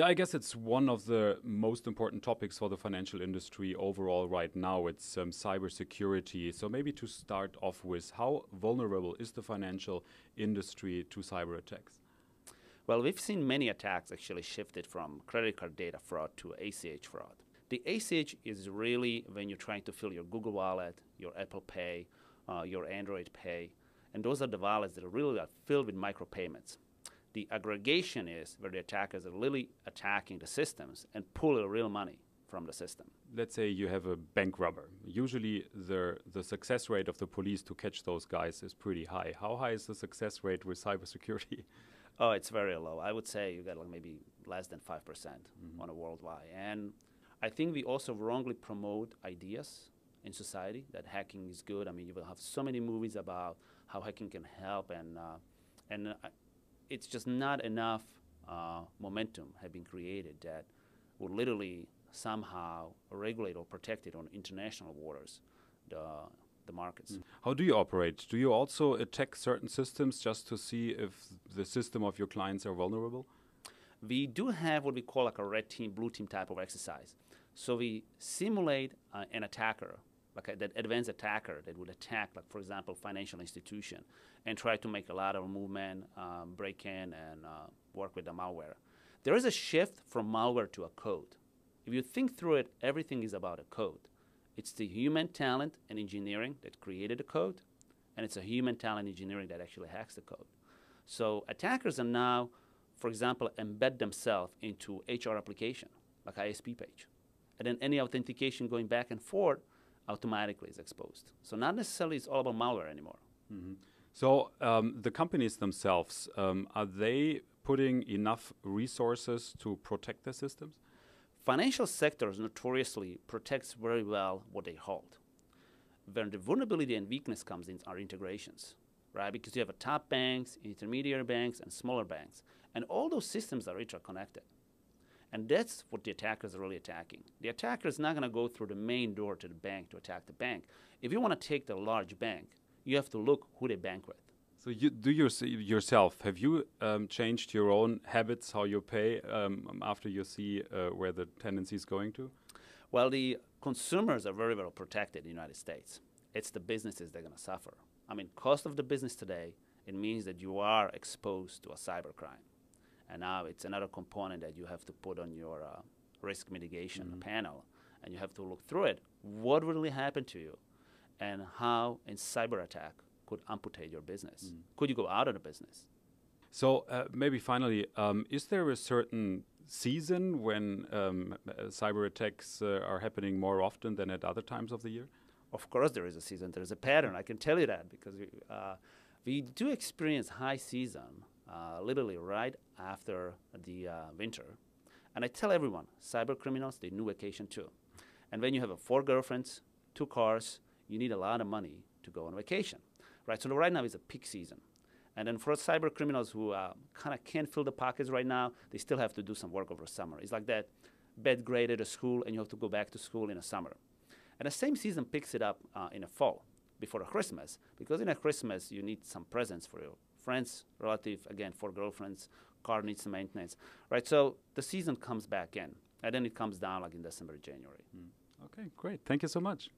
Yeah, I guess it's one of the most important topics for the financial industry overall right now. It's um, cybersecurity. So maybe to start off with, how vulnerable is the financial industry to cyber attacks? Well, we've seen many attacks actually shifted from credit card data fraud to ACH fraud. The ACH is really when you're trying to fill your Google Wallet, your Apple Pay, uh, your Android Pay, and those are the wallets that are really are filled with micropayments. The aggregation is where the attackers are really attacking the systems and pulling real money from the system. Let's say you have a bank robber. Usually, the the success rate of the police to catch those guys is pretty high. How high is the success rate with cybersecurity? Oh, it's very low. I would say you got like maybe less than five percent mm-hmm. on a worldwide. And I think we also wrongly promote ideas in society that hacking is good. I mean, you will have so many movies about how hacking can help, and uh, and uh, it's just not enough uh, momentum have been created that will literally somehow regulate or protect it on international waters. The the markets. Mm. How do you operate? Do you also attack certain systems just to see if the system of your clients are vulnerable? We do have what we call like a red team, blue team type of exercise. So we simulate uh, an attacker, like a, that advanced attacker that would attack, like for example, financial institution, and try to make a lot of movement, um, break in, and uh, work with the malware. There is a shift from malware to a code. If you think through it, everything is about a code. It's the human talent and engineering that created the code, and it's a human talent engineering that actually hacks the code. So attackers are now, for example, embed themselves into HR application, like ISP page. And then any authentication going back and forth automatically is exposed. So not necessarily it's all about malware anymore. Mm-hmm. So um, the companies themselves, um, are they putting enough resources to protect their systems? Financial sectors notoriously protects very well what they hold. Where the vulnerability and weakness comes in are integrations, right? Because you have a top banks, intermediary banks, and smaller banks, and all those systems are interconnected. And that's what the attackers are really attacking. The attacker is not going to go through the main door to the bank to attack the bank. If you want to take the large bank, you have to look who they bank with. So you do your, yourself. Have you um, changed your own habits, how you pay, um, after you see uh, where the tendency is going to? Well, the consumers are very well protected in the United States. It's the businesses that are going to suffer. I mean, cost of the business today, it means that you are exposed to a cybercrime. And now it's another component that you have to put on your uh, risk mitigation mm-hmm. panel. And you have to look through it. What really happened to you? And how a cyber attack could amputate your business? Mm. Could you go out of the business? So uh, maybe finally, um, is there a certain season when um, cyber attacks uh, are happening more often than at other times of the year? Of course, there is a season. There is a pattern. I can tell you that because we, uh, we do experience high season uh, literally right after the uh, winter. And I tell everyone, cyber criminals, they new vacation too. And when you have four girlfriends, two cars, you need a lot of money to go on vacation right? So right now is a peak season. And then for cyber criminals who uh, kind of can't fill the pockets right now, they still have to do some work over summer. It's like that bad grade at a school and you have to go back to school in the summer. And the same season picks it up uh, in the fall before Christmas because in a Christmas you need some presents for your friends, relative, again for girlfriends, car needs maintenance, right? So the season comes back in and then it comes down like in December, January. Mm. Okay, great. Thank you so much.